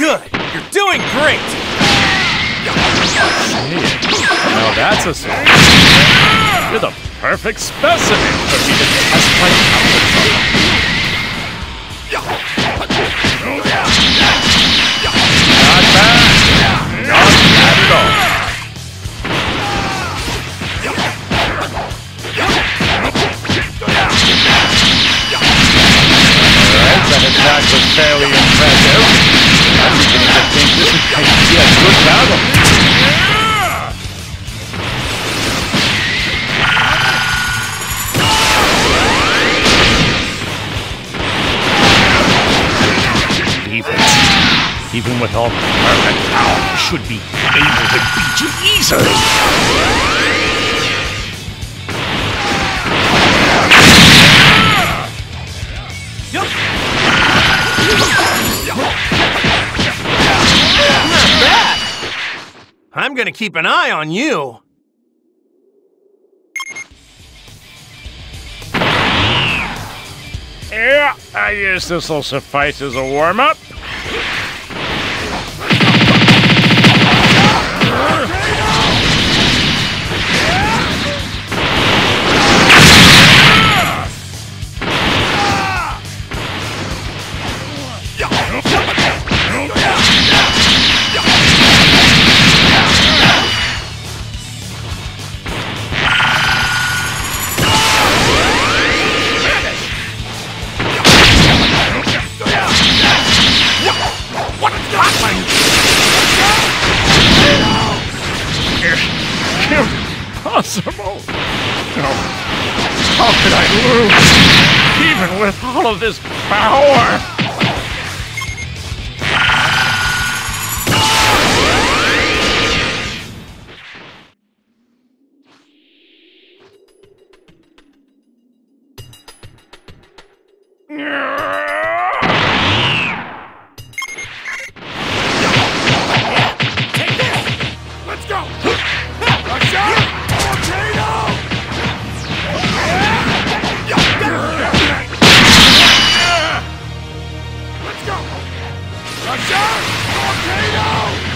Good. You're doing great. Now that's a. You're the perfect specimen for me to test on. Not bad. Not bad at all. Alright, that attack was fairly impressive. To think this a good battle. Even, even with all my perfect power, I should be able to beat you easily. I'm gonna keep an eye on you. Yeah, I guess this will suffice as a warm-up. No. How could I lose? Even with all of this power! Volcano!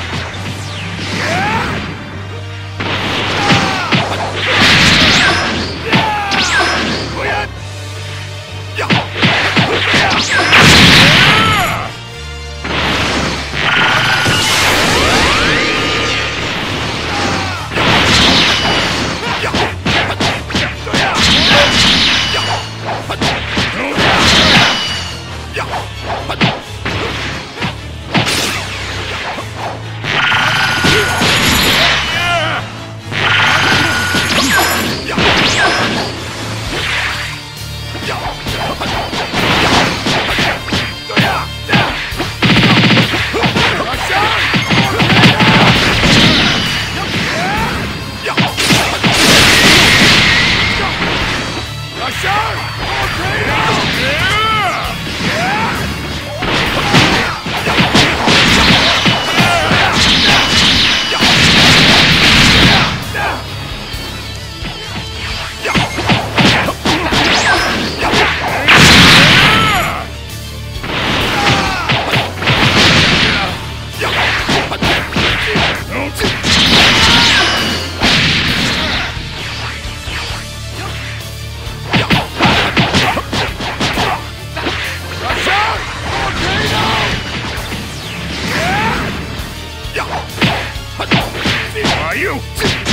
John! Okay! Are you